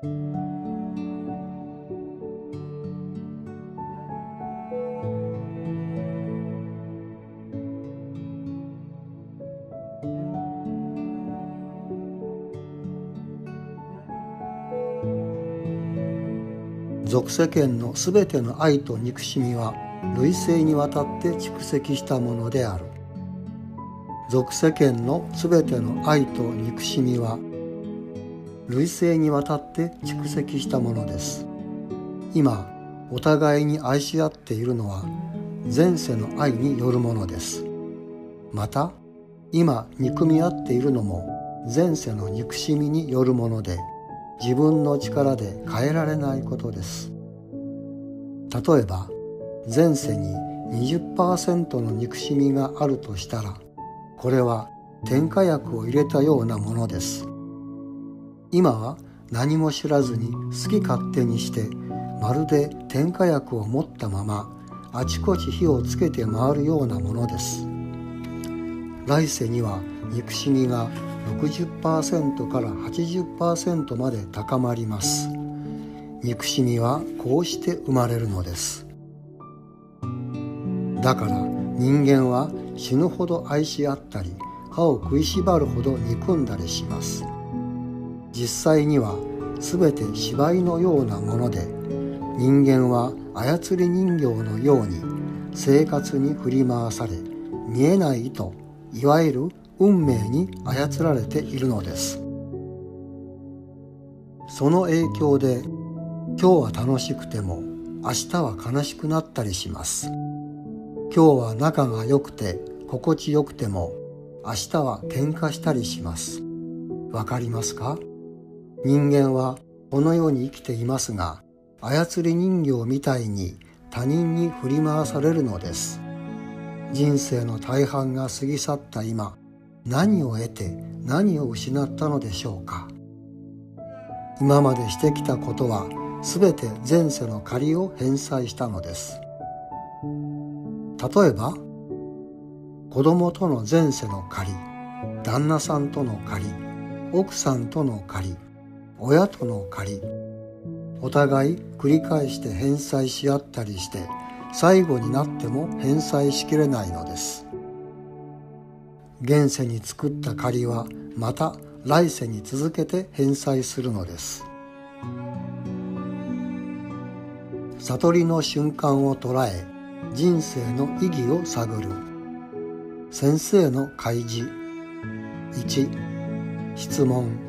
俗世間のすべての愛と憎しみは類性にわたって蓄積したものである。俗世間のすべての愛と憎しみは類性にわたって蓄積したものです。今お互いに愛し合っているのは前世の愛によるものです。また今憎み合っているのも前世の憎しみによるもので自分の力で変えられないことです。例えば前世に20%の憎しみがあるとしたらこれは添加薬を入れたようなものです今は何も知らずに好き勝手にしてまるで添加薬を持ったままあちこち火をつけて回るようなものです。来世には憎しみが60%から80%まで高まります。憎しみはこうして生まれるのです。だから人間は死ぬほど愛し合ったり歯を食いしばるほど憎んだりします。実際には全て芝居のようなもので人間は操り人形のように生活に振り回され見えない糸いわゆる運命に操られているのです。その影響で今日は楽しくても明日は悲しくなったりします。今日は仲が良くて心地よくても明日は喧嘩したりします。わかりますか？人間はこの世に生きていますが操り人形みたいに他人に振り回されるのです。人生の大半が過ぎ去った今何を得て何を失ったのでしょうか。今までしてきたことは全て前世の借りを返済したのです。例えば子供との前世の借り旦那さんとの借り奥さんとの借り親との借りお互い繰り返して返済し合ったりして最後になっても返済しきれないのです。現世に作った借りはまた来世に続けて返済するのです。悟りの瞬間を捉え人生の意義を探る。先生の開示。1質問。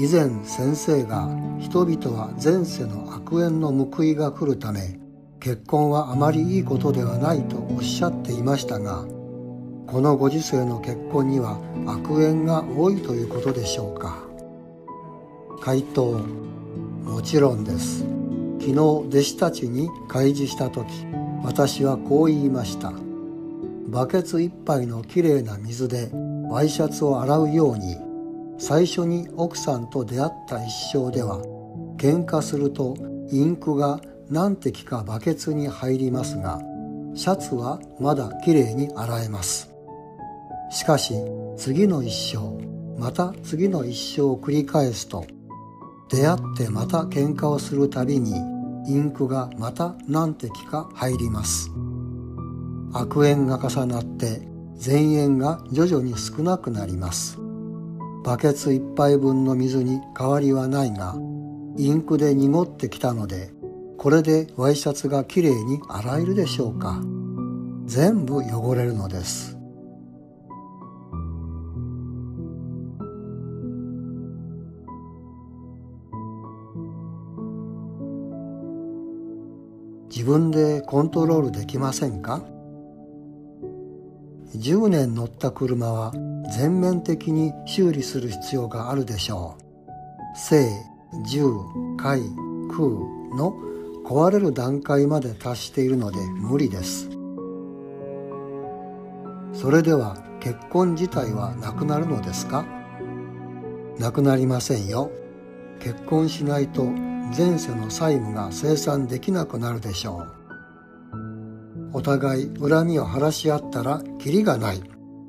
以前先生が人々は前世の悪縁の報いが来るため結婚はあまりいいことではないとおっしゃっていましたがこのご時世の結婚には悪縁が多いということでしょうか。回答。もちろんです。昨日弟子たちに開示した時私はこう言いました。バケツ一杯のきれいな水でワイシャツを洗うように。最初に奥さんと出会った一生では喧嘩するとインクが何滴かバケツに入りますがシャツはまだきれいに洗えます。しかし次の一生また次の一生を繰り返すと出会ってまた喧嘩をするたびにインクがまた何滴か入ります。悪縁が重なって前縁が徐々に少なくなります。バケツ一杯分の水に変わりはないがインクで濁ってきたのでこれでワイシャツがきれいに洗えるでしょうか。全部汚れるのです。自分でコントロールできませんか？10年乗った車は全面的に修理する必要があるでしょう。生住海空の壊れる段階まで達しているので無理です。それでは結婚自体はなくなるのですか？なくなりませんよ。結婚しないと前世の債務が清算できなくなるでしょう。お互い恨みを晴らし合ったらキリがない。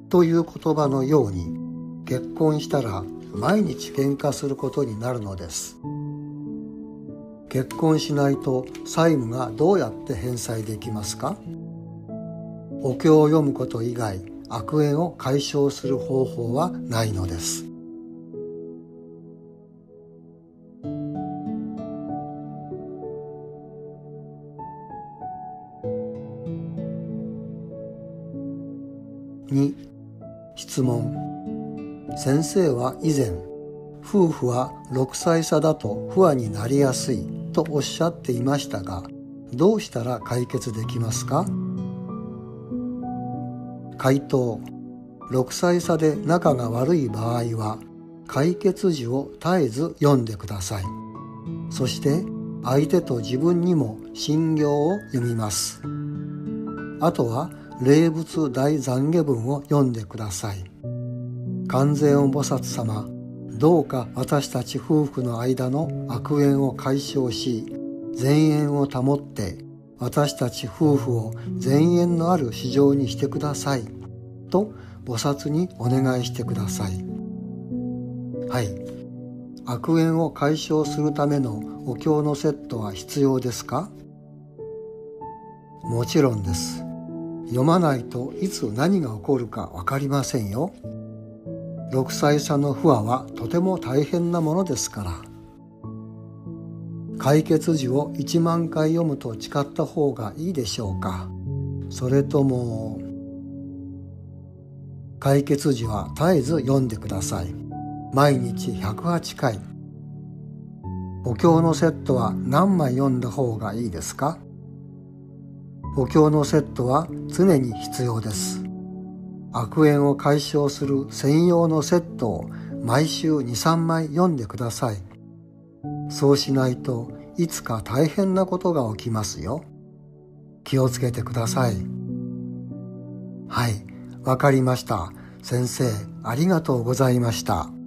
という言葉のように結婚したら毎日喧嘩することになるのです。結婚しないと債務がどうやって返済できますか？お経を読むこと以外悪縁を解消する方法はないのです。2質問。先生は以前夫婦は6歳差だと不安になりやすいとおっしゃっていましたがどうしたら解決できますか？回答。6歳差で仲が悪い場合は解決時を絶えず読んでください。そして相手と自分にも信行を読みます。あとは霊仏大懺悔文を読んでください。観世音菩薩様どうか私たち夫婦の間の悪縁を解消し善縁を保って私たち夫婦を善縁のある市場にしてくださいと菩薩にお願いしてください。はい。悪縁を解消するためのお経のセットは必要ですか？もちろんです。読まないといつ何が起こるか分かりませんよ。6歳差の不和はとても大変なものですから。解決時を1万回読むと誓った方がいいでしょうか。それとも解決時は絶えず読んでください。毎日108回。お経のセットは何枚読んだ方がいいですか。お経のセットは常に必要です。悪縁を解消する専用のセットを毎週23枚読んでください。そうしないといつか大変なことが起きますよ。気をつけてください。はいわかりました。先生ありがとうございました。